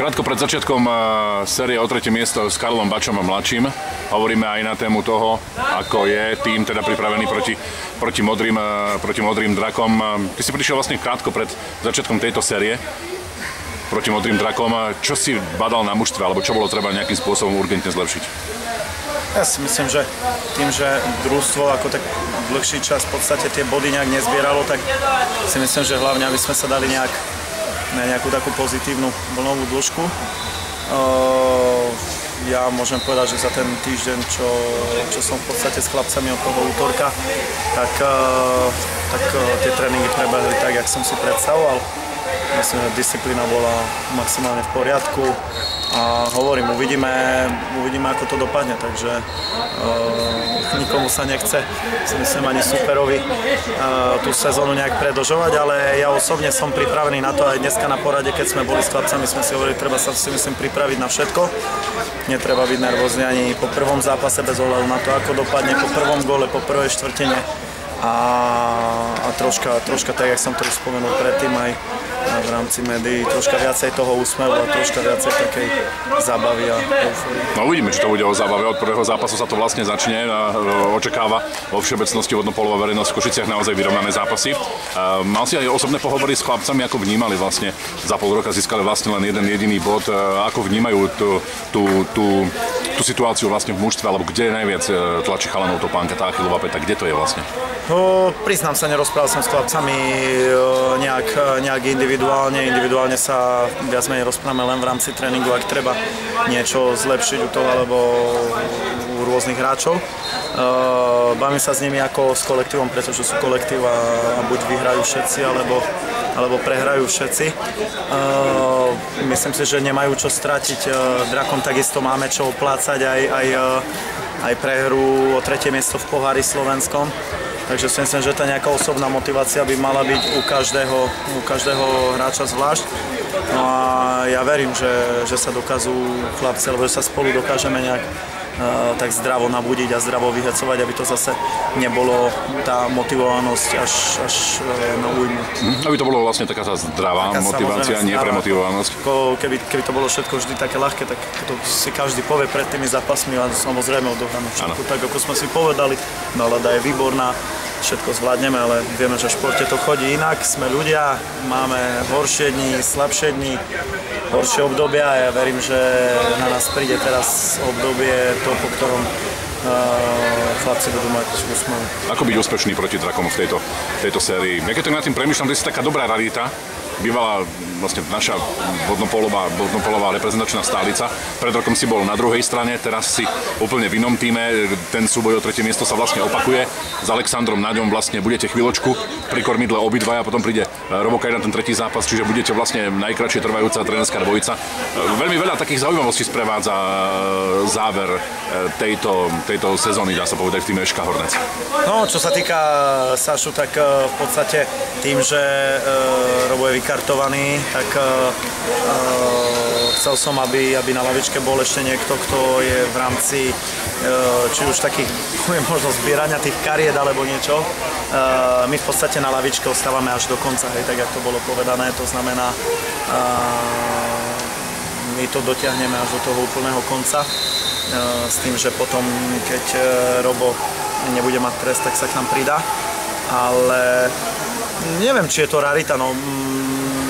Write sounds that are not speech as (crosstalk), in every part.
Krátko pred začiatkom eh, série o tretie miesto s Karlom Bačom a mladším hovoríme aj na tému toho, ako je tým teda pripravený proti, proti, modrým, eh, proti modrým drakom. Ty si prišiel vlastne krátko pred začiatkom tejto série proti modrým drakom. Čo si badal na mužstve, alebo čo bolo treba nejakým spôsobom urgentne zlepšiť? Ja si myslím, že tým, že družstvo ako tak dlhší čas v podstate tie body nejak nezbieralo, tak si myslím, že hlavne, aby sme sa dali nejak na nejakú takú pozitívnu vlnovú dĺžku. Ja môžem povedať, že za ten týždeň, čo, čo som v podstate s chlapcami od toho útorka, tak, tak tie tréningy prebehli tak, jak som si predstavoval. Myslím, že disciplína bola maximálne v poriadku a hovorím, uvidíme, uvidíme ako to dopadne, takže uh, nikomu sa nechce, si myslím ani superovi, uh, tú sezónu nejak predlžovať, ale ja osobne som pripravený na to aj dneska na porade, keď sme boli s chlapcami, sme si hovorili, treba sa si myslím pripraviť na všetko. Netreba byť nervózny ani po prvom zápase bez ohľadu na to, ako dopadne, po prvom gole, po prvej štvrtine a, a troška, troška tak, jak som to už spomenul predtým, aj v rámci médií troška viacej toho úsmevu a troška viacej takej zábavy a eufórie. No uvidíme, či to bude o zábave. Od prvého zápasu sa to vlastne začne a očakáva vo všeobecnosti vodnopolová verejnosť v Košiciach naozaj vyrovnané zápasy. Mal si aj osobné pohovory s chlapcami, ako vnímali vlastne za pol roka získali vlastne len jeden jediný bod, ako vnímajú tú, tú, tú, tú situáciu vlastne v mužstve, alebo kde je najviac e, tlačí chalanov topánka, tá Achilová peta, kde to je vlastne? No, priznám sa, nerozprával som s chlapcami e, nejak, nejak individuálne. Individuálne sa viac menej rozprávame len v rámci tréningu, ak treba niečo zlepšiť u toho alebo u rôznych hráčov. E, bavím sa s nimi ako s kolektívom, pretože sú kolektív a, buď vyhrajú všetci, alebo alebo prehrajú všetci. Uh, myslím si, že nemajú čo stratiť. Uh, Drakom takisto máme čo oplácať aj, aj, uh, aj prehru o tretie miesto v pohári slovenskom. Takže si myslím, že tá nejaká osobná motivácia by mala byť u každého, u každého hráča zvlášť. No a ja verím, že, že sa dokážu chlapci, alebo že sa spolu dokážeme nejak tak zdravo nabudiť a zdravo vyhecovať, aby to zase nebolo tá motivovanosť až, až eh, na újmu. Hm, aby to bolo vlastne taká tá zdravá taká motivácia, nie premotivovanosť. Keby, keby to bolo všetko vždy také ľahké, tak to si každý povie pred tými zápasmi a samozrejme odohráme všetko tak, ako sme si povedali. Nálada je výborná, všetko zvládneme, ale vieme, že v športe to chodí inak. Sme ľudia, máme horšie dni, slabšie dni, horšie obdobia a ja verím, že na nás príde teraz obdobie to, po ktorom chlapci budú mať úsmev. Ako byť úspešný proti drakom v tejto, tejto sérii? Ja keď to nad tým premyšľam, to je taká dobrá rarita, bývalá vlastne naša vodnopolová, vodnopolová reprezentačná stálica. Pred rokom si bol na druhej strane, teraz si úplne v inom týme. Ten súboj o tretie miesto sa vlastne opakuje. S Alexandrom Naďom vlastne budete chvíľočku pri kormidle obidvaja, potom príde Robo na ten tretí zápas, čiže budete vlastne najkračšie trvajúca trénerská dvojica. Veľmi veľa takých zaujímavostí sprevádza e, záver e, tejto, tejto sezóny, dá sa povedať, v týme Eška Hornec. No, čo sa týka Sašu, tak e, v podstate tým, že Robo je vykartovaný, tak chcel som, aby, aby na lavičke bol ešte niekto, kto je v rámci či už takých, (laughs) poviem možno zbierania tých kariet alebo niečo. My v podstate na lavičke ostávame až do konca, hej, tak ako to bolo povedané, to znamená my to dotiahneme až do toho úplného konca s tým, že potom, keď Robo nebude mať trest, tak sa k nám pridá. Ale neviem, či je to rarita, no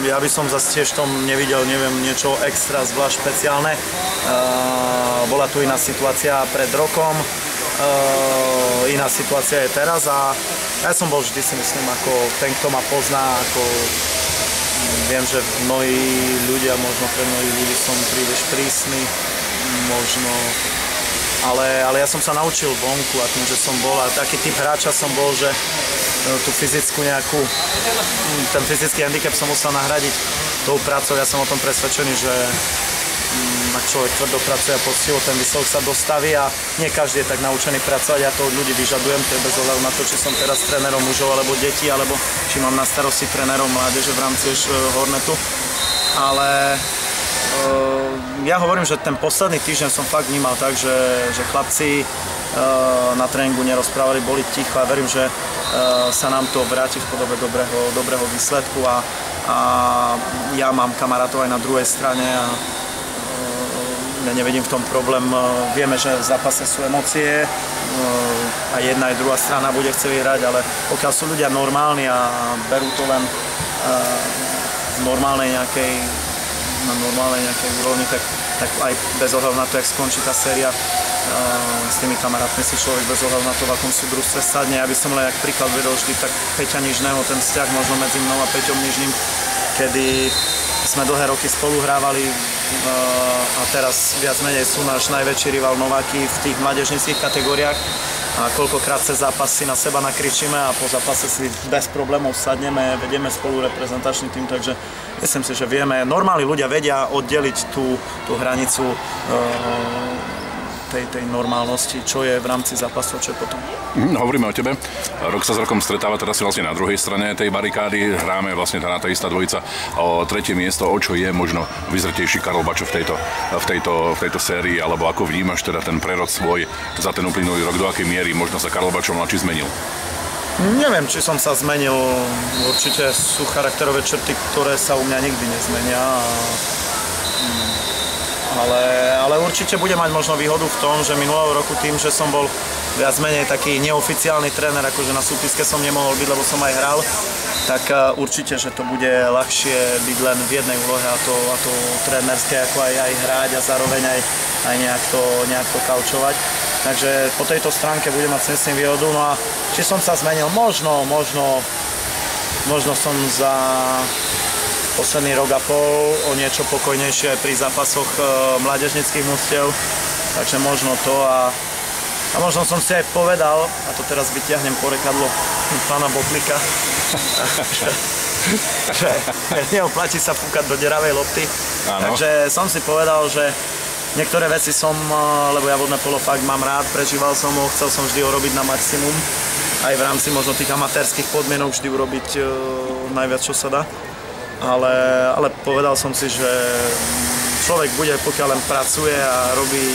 ja by som zase tiež tom nevidel, neviem, niečo extra zvlášť špeciálne. Uh, bola tu iná situácia pred rokom, iná situácia je teraz a ja som bol vždy si myslím ako ten, kto ma pozná, ako viem, že mnohí ľudia, možno pre mnohých ľudí som príliš prísny, možno ale, ale ja som sa naučil vonku a tým, že som bol a taký typ hráča som bol, že no, tú fyzickú nejakú, ten fyzický handicap som musel nahradiť tou prácou. Ja som o tom presvedčený, že mm, ak človek tvrdo pracuje a poctivo, ten výsledok sa dostaví a nie každý je tak naučený pracovať. Ja to od ľudí vyžadujem, to je bez ohľadu na to, či som teraz trénerom mužov alebo detí, alebo či mám na starosti trénerom mládeže v rámci e, Hornetu. Ale ja hovorím, že ten posledný týždeň som fakt vnímal tak, že, že chlapci ehm, na tréningu nerozprávali, boli ticho a verím, že ehm, sa nám to vráti v podobe dobrého, dobrého výsledku a, a ja mám kamarátov aj na druhej strane a ja nevidím v tom problém. Vieme, že v zápase sú emócie a jedna aj druhá strana bude chcieť vyhrať, ale pokiaľ sú ľudia normálni a berú to len v normálnej nejakej, na normálnej nejakej úrovni, tak, tak aj bez ohľadu na to, jak skončí tá séria, s tými kamarátmi si človek bez ohľadu na to, v akom sú družstve sadne. Ja by som len jak príklad vedol vždy tak Peťa Nižného, ten vzťah možno medzi mnou a Peťom Nižným, kedy sme dlhé roky spolu hrávali a teraz viac menej sú náš najväčší rival Nováky v tých mladežnických kategóriách a koľkokrát cez zápas si na seba nakričíme a po zápase si bez problémov sadneme, vedieme spolu reprezentačný tým, takže myslím si, že vieme, normálni ľudia vedia oddeliť tú, tú hranicu tej, tej normálnosti, čo je v rámci zápasu, čo je potom. Mm, hovoríme o tebe. Rok sa s rokom stretáva, teraz si vlastne na druhej strane tej barikády. Hráme vlastne tá, tá istá dvojica o tretie miesto. O čo je možno vyzretejší Karol Bačo v tejto, v, tejto, v tejto sérii, alebo ako vnímaš teda ten prerod svoj za ten uplynulý rok, do akej miery možno sa Karol Bačo mladší zmenil? Neviem, či som sa zmenil. Určite sú charakterové črty, ktoré sa u mňa nikdy nezmenia. Mm, ale, ale určite bude mať možno výhodu v tom, že minulého roku tým, že som bol viac menej taký neoficiálny tréner, akože na súpiske som nemohol byť, lebo som aj hral, tak e, určite, že to bude ľahšie byť len v jednej úlohe a to, a to trénerské, ako aj, aj hrať a zároveň aj, aj nejak, to, nejak to kaučovať. Takže po tejto stránke bude mať cestný výhodu. No a či som sa zmenil? Možno, možno, možno som za posledný rok a pol o niečo pokojnejšie aj pri zápasoch e, mládežnických mústiev, takže možno to a, a možno som si aj povedal, a to teraz vyťahnem porekadlo (laughs) pána Botlika, (laughs) že, neoplatí sa fúkať do deravej lopty, Áno. takže som si povedal, že niektoré veci som, e, lebo ja vodné polo fakt mám rád, prežíval som ho, chcel som vždy urobiť na maximum, aj v rámci možno tých amatérských podmienok vždy urobiť uh, najviac, čo sa dá ale, ale povedal som si, že človek bude, pokiaľ len pracuje a robí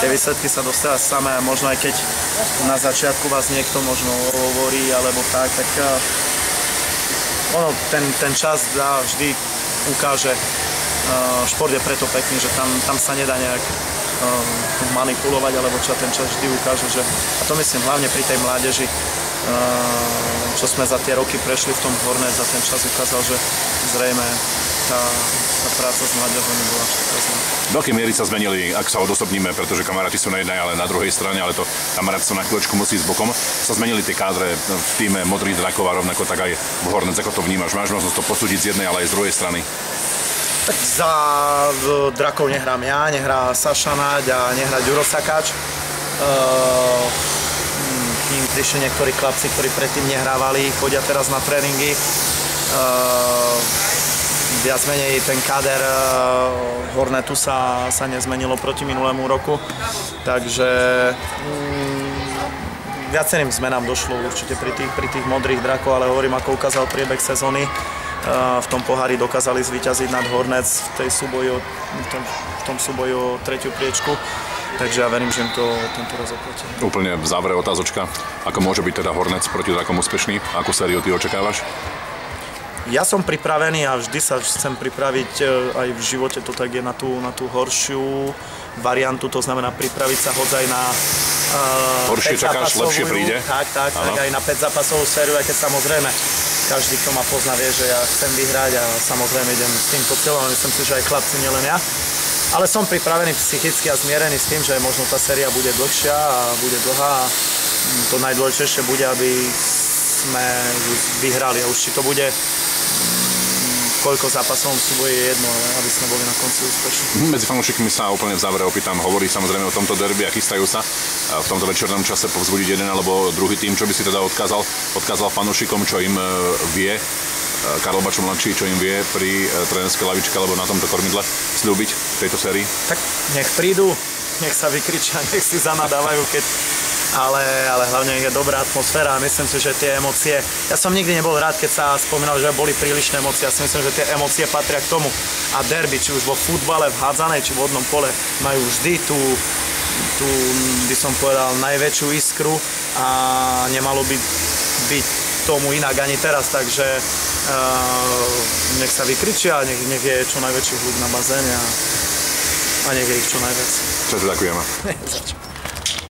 tie výsledky sa dostáva samé a možno aj keď na začiatku vás niekto možno hovorí alebo tak, tak ono, ten, ten čas dá vždy ukáže, šport je preto pekný, že tam, tam sa nedá nejak manipulovať, alebo čo ten čas vždy ukáže, že, a to myslím hlavne pri tej mládeži, čo sme za tie roky prešli v tom Horné, za ten čas ukázal, že zrejme tá, tá práca s mládežou nebola až taká zlá. Do akej miery sa zmenili, ak sa odosobníme, pretože kamaráti sú na jednej, ale na druhej strane, ale to kamarát sa na chvíľočku musí s bokom, sa zmenili tie kádre v týme Modrých drakov a rovnako tak aj v Hornec, ako to vnímaš? Máš možnosť to posúdiť z jednej, ale aj z druhej strany? Tak za drakov nehrám ja, nehrá Saša Naď a nehrá Ďuro Sakáč. Uh, ním prišli niektorí chlapci, ktorí predtým nehrávali, chodia teraz na tréningy. Uh, viac menej ten káder uh, Hornetu sa, sa nezmenilo proti minulému roku, takže um, viacerým zmenám došlo určite pri tých, pri tých modrých drakov, ale hovorím, ako ukázal priebeh sezóny, uh, v tom pohári dokázali zvíťaziť nad Hornec v, tej súboju, v, tom, v tom súboju o tretiu priečku. Takže ja verím, že im to tento raz oplatí. Úplne v závere otázočka. Ako môže byť teda Hornec proti takom úspešný? Akú sériu ty očakávaš? Ja som pripravený a vždy sa chcem pripraviť e, aj v živote, to tak je na tú, na tú horšiu variantu, to znamená pripraviť sa hodzaj na uh, Horšie čakáš, lepšie príde. Tak, tak, tak, aj na 5 zápasovú sériu, aj keď samozrejme každý, kto ma pozná, vie, že ja chcem vyhrať a samozrejme idem s týmto cieľom, myslím si, že aj chlapci, nielen ja. Ale som pripravený psychicky a zmierený s tým, že možno tá séria bude dlhšia a bude dlhá a to najdôležitejšie bude, aby sme vyhrali. A už či to bude koľko zápasov sú je jedno, aby sme boli na konci úspešní. Medzi fanúšikmi sa úplne v závere opýtam, hovorí samozrejme o tomto derby a chystajú sa. V tomto večernom čase povzbudiť jeden alebo druhý tým, čo by si teda odkázal, odkázal fanúšikom, čo im e, vie Karol Bačo mladší, čo im vie pri e, trénerskej lavičke alebo na tomto kormidle slúbiť v tejto sérii? Tak nech prídu, nech sa vykričia, (laughs) nech si zanadávajú, keď ale, ale hlavne je dobrá atmosféra a myslím si, že tie emócie, ja som nikdy nebol rád, keď sa spomínal, že boli prílišné emócie, ja si myslím, že tie emócie patria k tomu a derby, či už vo futbale, v hádzanej, či v vodnom pole, majú vždy tú, tú, by som povedal, najväčšiu iskru a nemalo by byť tomu inak ani teraz, takže uh, nech sa vykričia, nech, nech je čo najväčší hľud na bazéne a a nech je ich čo najviac. Čo ti ďakujeme. (laughs) Za čo.